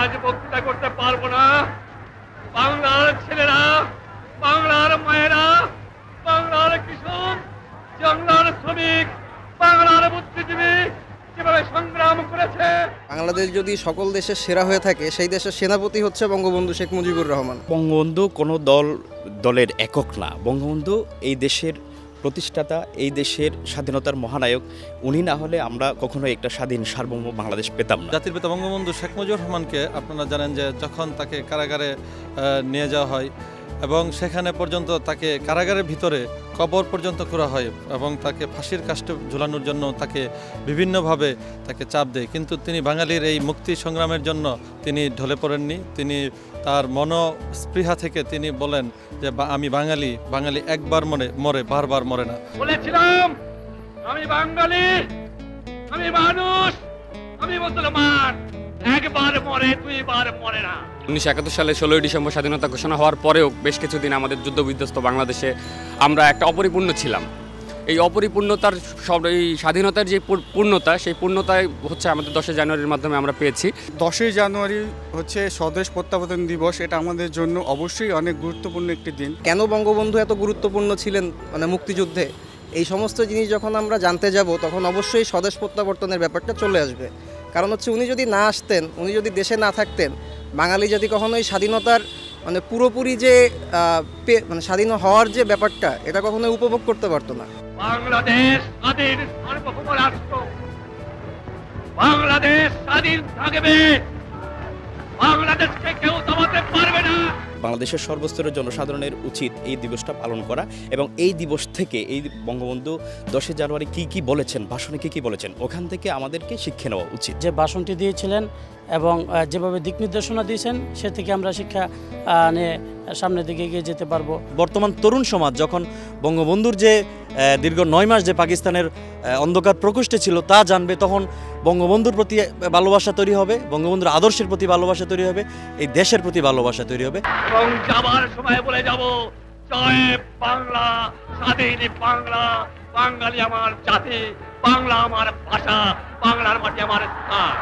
আজ বক্তৃতা করতে পারব না। বাংলার ছেলেরা বাংলার মায়েরা বাংলার কৃষক বাংলার শ্রমিক বাংলার বুদ্ধিজীবী কীভাবে সংগ্রাম করেছে। বাংলাদেশ যদি সকল দেশের সেরা হয়ে থাকে সেই দেশের সেনাপতি হচ্ছে বঙ্গবন্ধু শেখ মুজিবুর রহমান। বঙ্গবন্ধু কোনো দল দলের একক না। বঙ্গবন্ধু এই দেশের প্রতিষ্ঠাতা এই দেশের স্বাধীনতার মহানায়ক, উনি না হলে আমরা কখনো একটা স্বাধীন, সার্বভৌম বাংলাদেশ পেতাম না। জাতির পিতা বঙ্গবন্ধু শেখ মুজিবুর রহমানকে আপনারা জানেন যে যখন তাকে কারাগারে নিয়ে যাওয়া হয় এবং সেখানে পর্যন্ত তাকে কারাগারের ভিতরে কবর পর্যন্ত করা হয় এবং তাকে ফাঁসির কাষ্টে ঝুলানোর জন্য তাকে বিভিন্নভাবে তাকে চাপ দেয়। কিন্তু তিনি বাঙালির এই মুক্তি সংগ্রামের জন্য তিনি ঢলে পড়েননি। তিনি তার মনস্পৃহা থেকে তিনি বলেন যে আমি বাঙালি। বাঙালি একবার মরে মরে, বারবার মরে না। বলেছিলাম, আমি বাঙালি, আমি মানুষ, আমি মুসলমান। একবার মরে দুইবার মরে না। উনিশশো একাত্তর সালে ষোলোই ডিসেম্বর স্বাধীনতা ঘোষণা হওয়ার পরেও বেশ কিছুদিন আমাদের যুদ্ধ বিধ্বস্ত বাংলাদেশে আমরা একটা অপরিপূর্ণ ছিলাম। এই অপরিপূর্ণতার সব এই স্বাধীনতার যে পূর্ণতা সেই পূর্ণতায় হচ্ছে আমাদের দশই জানুয়ারির মাধ্যমে আমরা পেয়েছি। দশই জানুয়ারি হচ্ছে স্বদেশ প্রত্যাবর্তন দিবস। এটা আমাদের জন্য অবশ্যই অনেক গুরুত্বপূর্ণ একটি দিন। কেন বঙ্গবন্ধু এত গুরুত্বপূর্ণ ছিলেন মানে মুক্তিযুদ্ধে? এই সমস্ত জিনিস যখন আমরা জানতে যাব তখন অবশ্যই স্বদেশ প্রত্যাবর্তনের ব্যাপারটা চলে আসবে। কারণ হচ্ছে উনি যদি না আসতেন, উনি যদি দেশে না থাকতেন, বাঙালি যদি কখনোই স্বাধীনতার মানে পুরোপুরি যে মানে স্বাধীন হওয়ার যে ব্যাপারটা, এটা কখনোই উপভোগ করতে পারতো না। বাংলাদেশ স্বাধীন সার্বভৌম রাষ্ট্র। বাংলাদেশ স্বাধীন থাকবে। বাংলাদেশকে কেউ দমাতে পারবে বাংলাদেশের সর্বস্তরের জনসাধারণের উচিত এই দিবসটা পালন করা এবং এই দিবস থেকে এই বঙ্গবন্ধু দশই জানুয়ারি কি কি বলেছেন ভাষণে কি কি বলেছেন ওখান থেকে আমাদেরকে শিক্ষা নেওয়া উচিত। যে ভাষণটি দিয়েছিলেন এবং যেভাবে দিক নির্দেশনা দিয়েছেন সে থেকে আমরা শিক্ষা নিয়ে সামনের দিকে এগিয়ে যেতে পারব। বর্তমান তরুণ সমাজ যখন বঙ্গবন্ধুর যে দীর্ঘ নয় মাস যে পাকিস্তানের অন্ধকার প্রকোষ্ঠে ছিল তা জানবে তখন বঙ্গবন্ধুর প্রতি ভালোবাসা তৈরি হবে, বঙ্গবন্ধুর আদর্শের প্রতি ভালোবাসা তৈরি হবে, এই দেশের প্রতি ভালোবাসা তৈরি হবে। যাবার সময় বলে যাব বাংলা বাংলা আমার জাতি, বাংলা আমার ভাষা, বাংলার মাটি আমার স্থান।